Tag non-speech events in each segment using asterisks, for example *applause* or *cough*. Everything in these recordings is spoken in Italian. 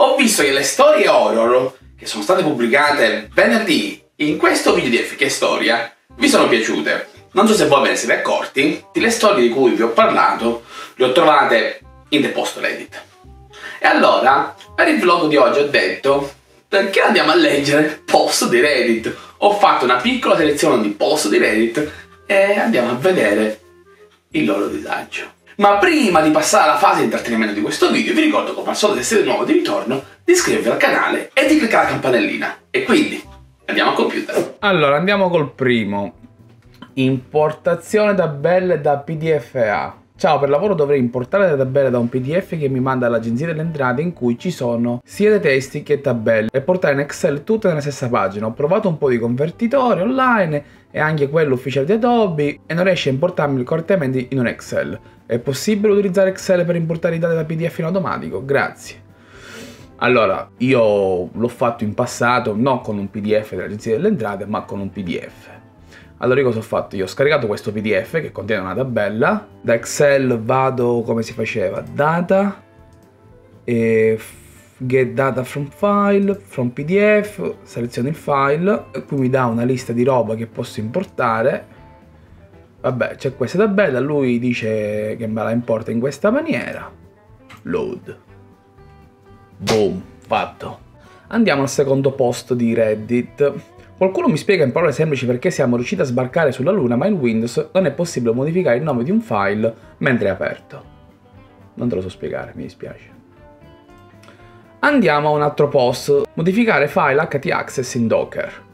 Ho visto che le storie horror che sono state pubblicate venerdì in questo video di FK Storia vi sono piaciute. Non so se voi ve ne siete accorti, le storie di cui vi ho parlato le ho trovate in The Post Reddit. E allora, per il vlog di oggi ho detto perché andiamo a leggere post di Reddit. Ho fatto una piccola selezione di post di Reddit e andiamo a vedere il loro disagio. Ma prima di passare alla fase di intrattenimento di questo video, vi ricordo come al solito se siete nuovo di ritorno, di iscrivervi al canale e di cliccare la campanellina. E quindi, andiamo al computer. Allora, andiamo col primo. Importazione tabelle da PDFA. Ciao, per lavoro dovrei importare le tabelle da un PDF che mi manda l'agenzia delle entrate in cui ci sono sia dei testi che tabelle e portare in Excel tutte nella stessa pagina. Ho provato un po' di convertitori online e anche quello ufficiale di Adobe e non riesce a importarmi correttamente in un Excel. È possibile utilizzare Excel per importare i dati da PDF in automatico? Grazie. Allora, io l'ho fatto in passato non con un PDF dell'Agenzia delle Entrate, ma con un PDF. Allora io cosa ho fatto? Io ho scaricato questo PDF che contiene una tabella, da Excel vado come si faceva, data e get data from file, from PDF, seleziono il file, qui mi dà una lista di roba che posso importare. Vabbè, c'è questa tabella, lui dice che me la importa in questa maniera. Load. Boom, fatto. Andiamo al secondo post di Reddit. Qualcuno mi spiega in parole semplici perché siamo riusciti a sbarcare sulla Luna, ma in Windows non è possibile modificare il nome di un file mentre è aperto. Non te lo so spiegare, mi dispiace. Andiamo a un altro post. Modificare file htaccess in Docker.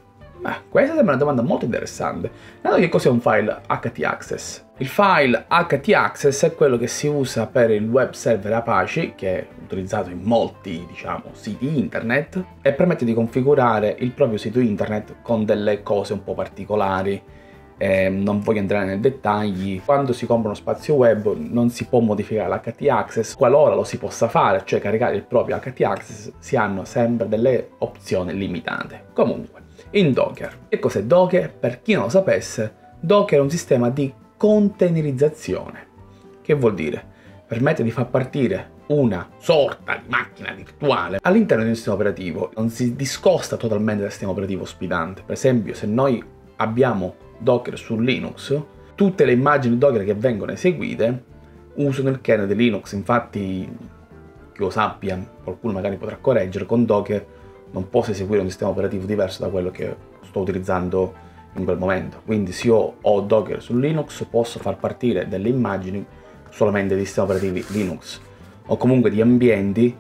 Beh, questa sembra una domanda molto interessante. Dato che cos'è un file htaccess? Il file htaccess è quello che si usa per il web server Apache, che è utilizzato in molti, diciamo, siti internet, e permette di configurare il proprio sito internet con delle cose un po' particolari. Eh, non voglio entrare nei dettagli. Quando si compra uno spazio web non si può modificare l'HT-Access, qualora lo si possa fare, cioè caricare il proprio HT-Access, si hanno sempre delle opzioni limitate. Comunque, in Docker. Che cos'è Docker? Per chi non lo sapesse, Docker è un sistema di containerizzazione. Che vuol dire? Permette di far partire una sorta di macchina virtuale all'interno di un sistema operativo. Non si discosta totalmente dal sistema operativo ospitante. Per esempio, se noi abbiamo Docker su Linux, tutte le immagini Docker che vengono eseguite usano il kernel di Linux. Infatti, che lo sappia, qualcuno magari potrà correggere, con Docker non posso eseguire un sistema operativo diverso da quello che sto utilizzando in quel momento. Quindi se io ho Docker su Linux posso far partire delle immagini solamente di sistemi operativi Linux o comunque di ambienti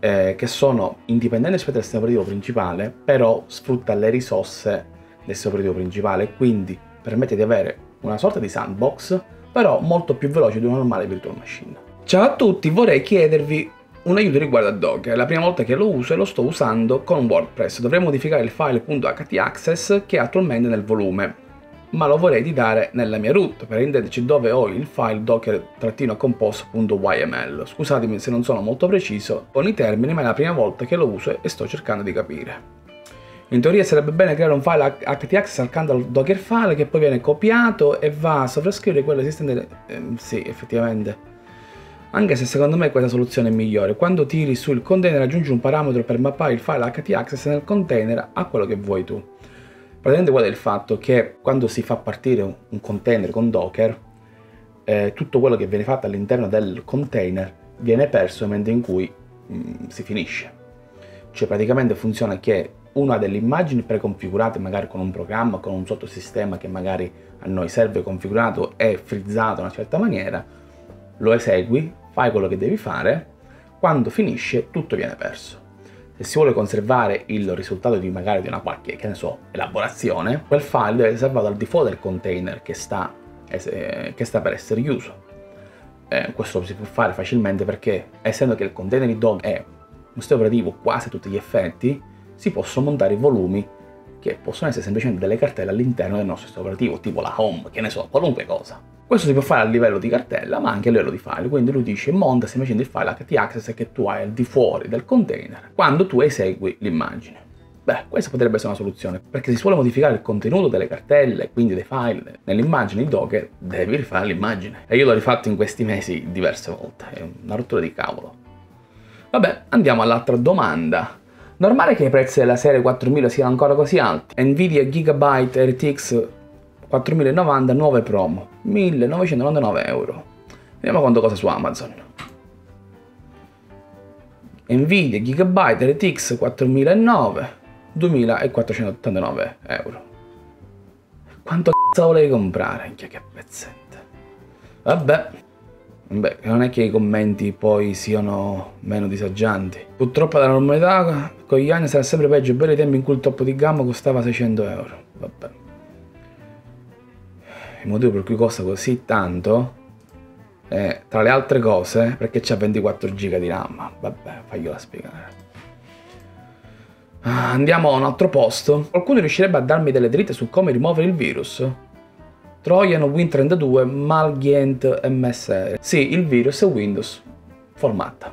eh, che sono indipendenti rispetto al sistema operativo principale, però sfrutta le risorse del sistema operativo principale e quindi permette di avere una sorta di sandbox, però molto più veloce di una normale virtual machine. Ciao a tutti, vorrei chiedervi un aiuto riguardo a Docker, è la prima volta che lo uso e lo sto usando con WordPress. Dovrei modificare il file .htaccess che è attualmente nel volume, ma lo vorrei editare nella mia root, per intenderci dove ho il file docker-compose.yml. Scusatemi se non sono molto preciso con i termini, ma è la prima volta che lo uso e sto cercando di capire. In teoria sarebbe bene creare un file htaccess accanto al docker file che poi viene copiato e va a sovrascrivere quello esistente. Eh, sì, effettivamente anche se secondo me questa soluzione è migliore. Quando tiri sul container aggiungi un parametro per mappare il file htaccess nel container a quello che vuoi tu. Praticamente qual è il fatto che quando si fa partire un container con Docker, eh, tutto quello che viene fatto all'interno del container viene perso momento in cui mh, mm, si finisce. Cioè praticamente funziona che una delle immagini preconfigurate magari con un programma, con un sottosistema che magari a noi serve configurato e frizzato in una certa maniera, lo esegui, fai quello che devi fare, quando finisce tutto viene perso. Se si vuole conservare il risultato di magari di una qualche, che ne so, elaborazione, quel file deve essere salvato al default del container che sta, che sta per essere chiuso. Eh, questo si può fare facilmente perché, essendo che il container di Dog è un sistema operativo quasi a tutti gli effetti, si possono montare volumi che possono essere semplicemente delle cartelle all'interno del nostro sistema operativo, tipo la home, che ne so, qualunque cosa. Questo si può fare a livello di cartella, ma anche a livello di file. Quindi lui dice monta semplicemente il file htaccess che tu hai al di fuori del container quando tu esegui l'immagine. Beh, questa potrebbe essere una soluzione, perché se si vuole modificare il contenuto delle cartelle, quindi dei file, nell'immagine di Docker, devi rifare l'immagine. E io l'ho rifatto in questi mesi diverse volte, è una rottura di cavolo. Vabbè, andiamo all'altra domanda. Normale che i prezzi della serie 4000 siano ancora così alti? Nvidia Gigabyte RTX 4090 nuove promo, 1999 euro. Vediamo quanto costa su Amazon. Nvidia Gigabyte RTX 4009 2489 euro. Quanto c***o volevi comprare? Che pezzette. Vabbè. Beh, non è che i commenti poi siano meno disagianti. Purtroppo la normalità con gli anni sarà sempre peggio. Belli tempi in cui il top di gamma costava 600 euro. Vabbè. Il motivo per cui costa così tanto è, tra le altre cose, perché c'ha 24 giga di RAM. Vabbè, fagliela spiegare. Andiamo a un altro posto. Qualcuno riuscirebbe a darmi delle dritte su come rimuovere il virus? Trojan Win32 Malgient MS. Sì, il virus è Windows. Formatta.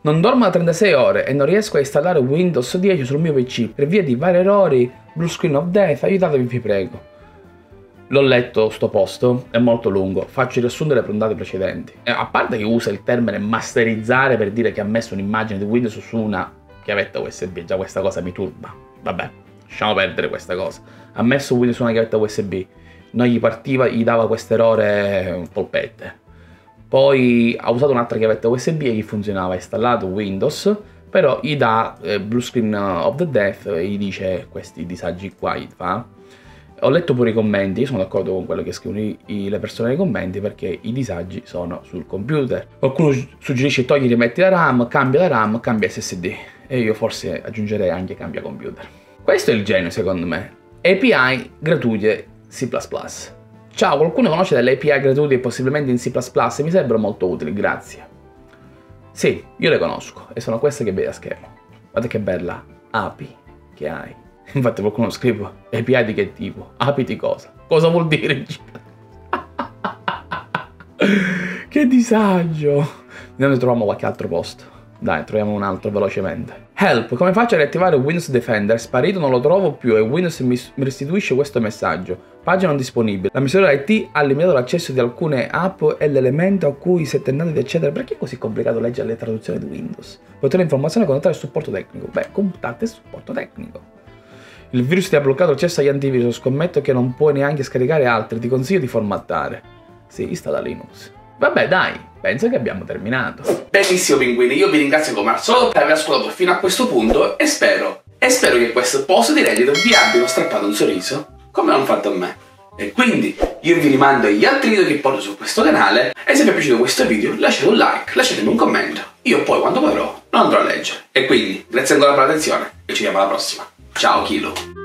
Non dormo da 36 ore e non riesco a installare Windows 10 sul mio PC per via di vari errori, blue screen of death, aiutatevi vi prego. L'ho letto sto posto, è molto lungo, faccio il riassunto delle puntate precedenti. E a parte che usa il termine masterizzare per dire che ha messo un'immagine di Windows su una chiavetta USB, già questa cosa mi turba. Vabbè, lasciamo perdere questa cosa. Ha messo Windows su una chiavetta USB, non gli partiva, gli dava questo errore polpette. Poi ha usato un'altra chiavetta USB e gli funzionava, ha installato Windows, però gli dà eh, blue screen of the death e gli dice questi disagi qua, gli fa ho letto pure i commenti, sono d'accordo con quello che scrivono i, le persone nei commenti perché i disagi sono sul computer. Qualcuno suggerisce togli e rimetti la RAM, cambia la RAM, cambia SSD e io forse aggiungerei anche cambia computer. Questo è il genio secondo me. API gratuite C++. Ciao, qualcuno conosce delle API gratuite possibilmente in C++? Mi sarebbero molto utili, grazie. Sì, io le conosco e sono queste che vedi a schermo. Guarda che bella API che hai. *laughs* Infatti qualcuno scrive API di che tipo? API di cosa? Cosa vuol dire? *laughs* che disagio! Se troviamo qualche altro posto. Dai, troviamo un altro velocemente. Help, come faccio a riattivare Windows Defender? Sparito, non lo trovo più e Windows mi, restituisce questo messaggio. Pagina non disponibile. La misura IT ha limitato l'accesso di alcune app e l'elemento a cui siete andati eccetera. Perché è così complicato leggere le traduzioni di Windows? Potete informazioni contattare il supporto tecnico. Beh, contattate il supporto tecnico. Il virus ti ha bloccato l'accesso agli antivirus, scommetto che non puoi neanche scaricare altri, ti consiglio di formattare. Sì, installa Linux. Vabbè dai, penso che abbiamo terminato. Benissimo pinguini, io vi ringrazio come al solito per aver ascoltato fino a questo punto e spero, e spero che questo post di reddito vi abbiano strappato un sorriso, come l'hanno fatto a me. E quindi io vi rimando agli altri video che porto su questo canale e se vi è piaciuto questo video lasciate un like, lasciatemi un commento. Io poi quando potrò lo andrò a leggere. E quindi grazie ancora per l'attenzione e ci vediamo alla prossima. Ciao Kilo.